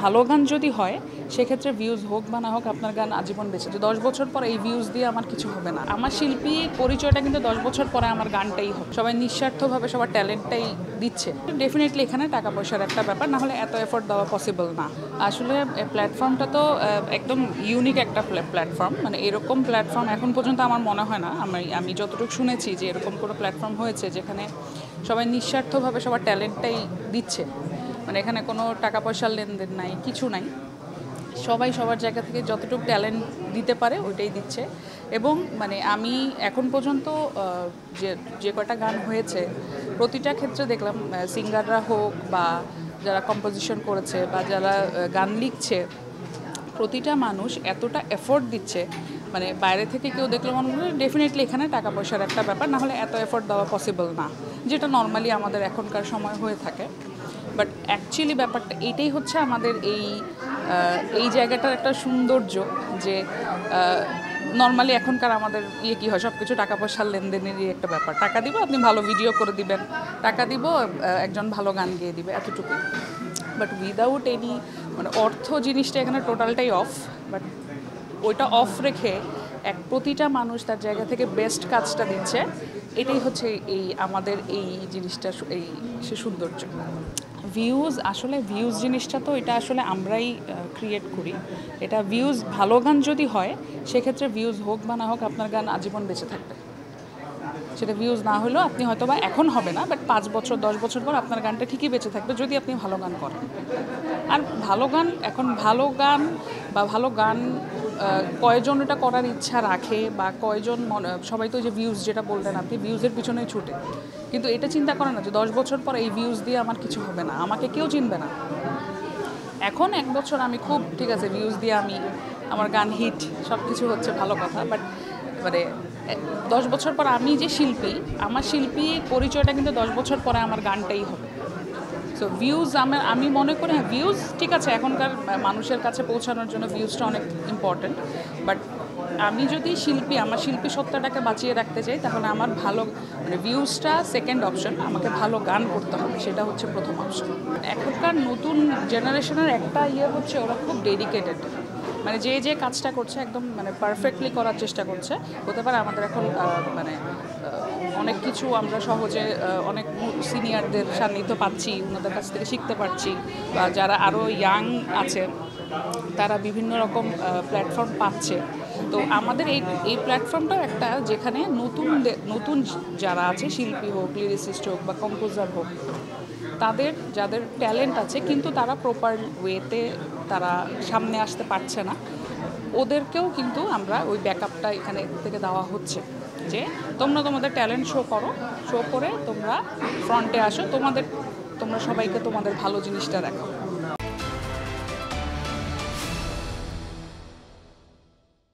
ভালো গান যদি হয়, সেক্ষেত্রে ভিউজ হোক বা না হোক আপনার গান আজীবন বেঁচে যে দশ বছর পর এই ভিউজ দিয়ে আমার কিছু হবে না। আমার শিল্পী পরিচয়টা কিন্তু দশ বছর পরে আমার গানটাই হবে। সবাই নিঃস্বার্থভাবে সবার ট্যালেন্টটাই দিচ্ছে। ডেফিনেটলি এখানে টাকা পয়সার একটা ব্যাপার, না হলে এত এফোর্ট দেওয়া পসিবল না। আসলে প্ল্যাটফর্মটা তো একদম ইউনিক একটা প্ল্যাটফর্ম মানে এরকম প্ল্যাটফর্ম এখন পর্যন্ত আমার মনে হয় না। আমি আমি যতটুকু শুনেছি যে এরকম কোনো প্ল্যাটফর্ম হয়েছে যেখানে সবাই নিঃস্বার্থভাবে সবার ট্যালেন্টটাই দিচ্ছে। মানে এখানে কোনো টাকা পয়সার লেনদেন নাই, কিছু নাই। সবাই সবার জায়গা থেকে যতটুকু ট্যালেন্ট দিতে পারে ওইটাই দিচ্ছে। এবং মানে আমি এখন পর্যন্ত যে যে কয়টা গান হয়েছে, প্রতিটা ক্ষেত্রে দেখলাম সিঙ্গাররা হোক বা যারা কম্পোজিশন করেছে বা যারা গান লিখছে, প্রতিটা মানুষ এতটা এফোর্ট দিচ্ছে। মানে বাইরে থেকে কেউ দেখলে মনে হয় ডেফিনেটলি এখানে টাকা পয়সার একটা ব্যাপার না হলে এত এফোর্ট দেওয়া পসিবল না। যেটা নর্মালি আমাদের এখনকার সময় হয়ে থাকে। বাট অ্যাকচুয়ালি ব্যাপারটা এটাই হচ্ছে আমাদের এই এই জায়গাটার একটা সৌন্দর্য যে নর্মালি এখনকার আমাদের ইয়ে কী হয় সব কিছু টাকা পয়সার লেনদেনেরই একটা ব্যাপার। টাকা দিব, আপনি ভালো ভিডিও করে দিবেন। টাকা দিব একজন ভালো গান গেয়ে দিবে, এতটুকুই। বাট উইদাউট এনি মানে অর্থ জিনিসটা এখানে টোটালটাই অফ বাট ওইটা অফ রেখে এক প্রতিটা মানুষ তার জায়গা থেকে বেস্ট কাজটা দিচ্ছে, এটাই হচ্ছে এই, আমাদের এই জিনিসটা, এই সে সৌন্দর্য। ভিউজ আসলে ভিউজ জিনিসটা তো এটা আসলে আমরাই ক্রিয়েট করি। এটা ভিউজ ভালো গান যদি হয়, সেক্ষেত্রে ভিউজ হোক বা না হোক আপনার গান আজীবন বেঁচে থাকবে। সেটা ভিউজ না হলেও আপনি হয়তো বা এখন হবে না বাট পাঁচ বছর, দশ বছর পর আপনার গানটা ঠিকই বেঁচে থাকবে যদি আপনি ভালো গান করেন। আর ভালো গান, এখন ভালো গান বা ভালো গান কয়জন এটা করার ইচ্ছা রাখে বা কয়জন সবাই তো যে ভিউজ যেটা বললেন আপনি ভিউজের পিছনেই ছুটে। কিন্তু এটা চিন্তা করে না যে দশ বছর পর এই ভিউজ দিয়ে আমার কিছু হবে না, আমাকে কেউ চিনবে না। এখন এক বছর আমি খুব, ঠিক আছে ভিউজ দিয়ে আমি আমার গান হিট সব কিছু হচ্ছে ভালো কথা বাট মানে দশ বছর পর আমি যে শিল্পী, আমার শিল্পী পরিচয়টা কিন্তু দশ বছর পরে আমার গানটাই হবে। সো ভিউজ আমার, আমি মনে করি হ্যাঁ ভিউজ ঠিক আছে, এখনকার মানুষের কাছে পৌঁছানোর জন্য ভিউজটা অনেক ইম্পর্ট্যান্ট বাট আমি যদি শিল্পী, আমার শিল্পী সত্তাটাকে বাঁচিয়ে রাখতে চাই, তাহলে আমার ভালো মানে ভিউজটা সেকেন্ড অপশন আমাকে ভালো গান করতে হবে, সেটা হচ্ছে প্রথম অপশন এখনকার নতুন জেনারেশনের একটা ইয়ে হচ্ছে, ওরা খুব ডেডিকেটেড মানে যে যে কাজটা করছে একদম মানে পারফেক্টলি করার চেষ্টা করছে। হতে পারে আমাদের এখন মানে অনেক কিছু আমরা সহজে অনেক সিনিয়রদের সান্নিধ্য পাচ্ছি ওনাদের কাছ থেকে শিখতে পারছি। বা যারা আরও ইয়াং আছে, তারা বিভিন্ন রকম প্ল্যাটফর্ম পাচ্ছে। তো আমাদের এই এই প্ল্যাটফর্মটাও একটা যেখানে নতুন নতুন যারা আছে, শিল্পী হোক লিরিসিস্ট হোক বা কম্পোজার হোক, তাদের, যাদের ট্যালেন্ট আছে, কিন্তু তারা প্রপার ওয়েতে তারা সামনে আসতে পারছে না। ওদেরকেও কিন্তু আমরা ওই ব্যাকআপটা এখানে থেকে দেওয়া হচ্ছে যে, তোমরা তোমাদের ট্যালেন্ট শো করো শো করে তোমরা ফ্রন্টে আসো, তোমাদের, তোমরা সবাইকে তোমাদের ভালো জিনিসটা দেখো